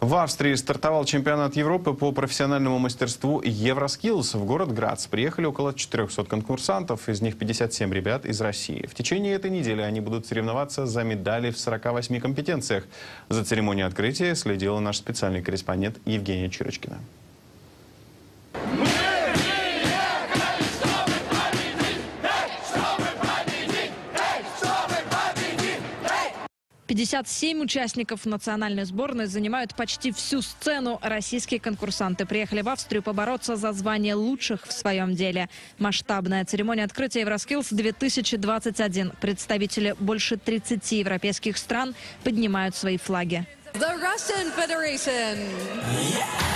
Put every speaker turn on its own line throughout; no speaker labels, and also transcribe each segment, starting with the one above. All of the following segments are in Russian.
В Австрии стартовал чемпионат Европы по профессиональному мастерству Евроскиллс. В город Грац приехали около 400 конкурсантов, из них 57 ребят из России. В течение этой недели они будут соревноваться за медали в 48 компетенциях. За церемонией открытия следила наш специальный корреспондент Евгения Чирочкина.
57 участников национальной сборной занимают почти всю сцену. Российские конкурсанты приехали в Австрию побороться за звание лучших в своем деле. Масштабная церемония открытия Евроскиллс 2021. Представители больше 30 европейских стран поднимают свои флаги.
The Russian Federation.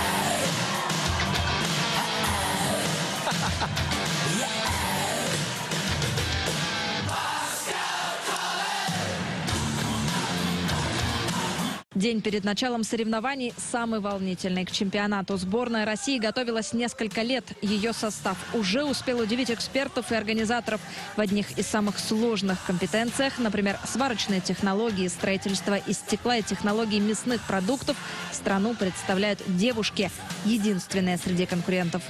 День перед началом соревнований самый волнительный. К чемпионату сборная России готовилась несколько лет. Ее состав уже успел удивить экспертов и организаторов в одних из самых сложных компетенциях, например, сварочные технологии, строительство из стекла и технологии мясных продуктов, страну представляют девушки, единственные среди конкурентов.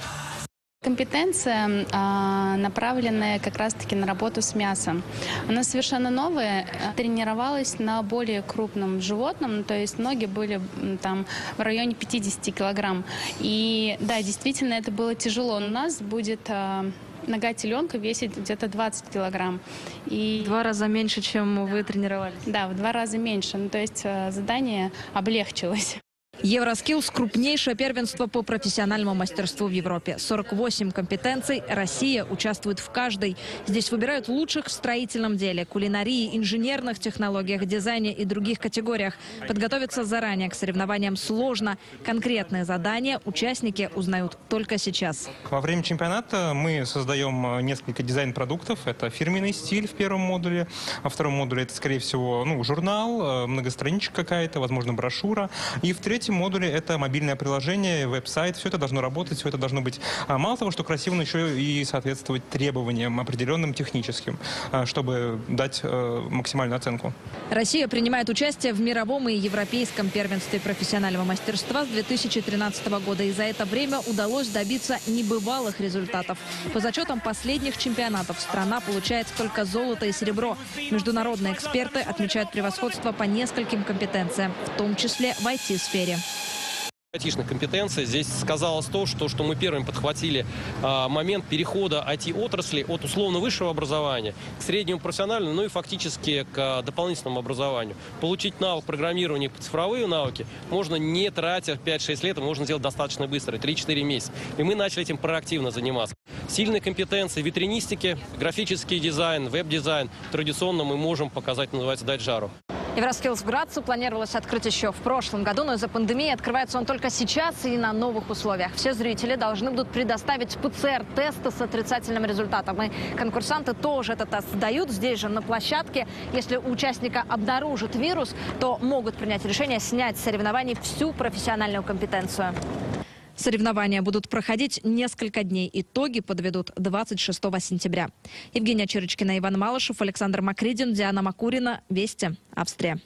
Компетенция, а, направленная как раз-таки на работу с мясом. Она совершенно новая, тренировалась на более крупном животном, то есть ноги были там в районе 50 килограмм. И да, действительно, это было тяжело. У нас будет а, нога теленка весит где-то 20 килограмм.
И... Два раза меньше, чем вы тренировались?
Да, в два раза меньше. Ну, то есть а, задание облегчилось.
Евроскиллс – крупнейшее первенство по профессиональному мастерству в Европе. 48 компетенций. Россия участвует в каждой. Здесь выбирают лучших в строительном деле, кулинарии, инженерных технологиях, дизайне и других категориях. Подготовиться заранее к соревнованиям сложно. Конкретные задания участники узнают только сейчас.
Во время чемпионата мы создаем э, несколько дизайн-продуктов. Это фирменный стиль в первом модуле. Во втором модуле это, скорее всего, ну, журнал, э, многостраничка какая-то, возможно, брошюра. И в третьем третьем модуле это мобильное приложение, веб-сайт. Все это должно работать, все это должно быть а, мало того, что красиво, но еще и соответствовать требованиям определенным техническим, а, чтобы дать э, максимальную оценку.
Россия принимает участие в мировом и европейском первенстве профессионального мастерства с 2013 года. И за это время удалось добиться небывалых результатов. По зачетам последних чемпионатов страна получает только золото и серебро. Международные эксперты отмечают превосходство по нескольким компетенциям, в том числе в IT-сфере
айтишных компетенций. Здесь сказалось то, что, что мы первым подхватили а, момент перехода IT-отрасли от условно высшего образования к среднему профессиональному, ну и фактически к а, дополнительному образованию. Получить навык программирования, цифровые навыки можно не тратя 5-6 лет, можно сделать достаточно быстро, 3-4 месяца. И мы начали этим проактивно заниматься. Сильные компетенции витринистики, графический дизайн, веб-дизайн традиционно мы можем показать, называется, дать жару.
Евроскиллс в Грацу планировалось открыть еще в прошлом году, но из-за пандемии открывается он только сейчас и на новых условиях. Все зрители должны будут предоставить ПЦР-тесты с отрицательным результатом. И конкурсанты тоже этот тест сдают здесь же на площадке. Если у участника обнаружит вирус, то могут принять решение снять с соревнований всю профессиональную компетенцию. Соревнования будут проходить несколько дней. Итоги подведут 26 сентября. Евгения Чирочкина, Иван Малышев, Александр Макридин, Диана Макурина. Вести. Австрия.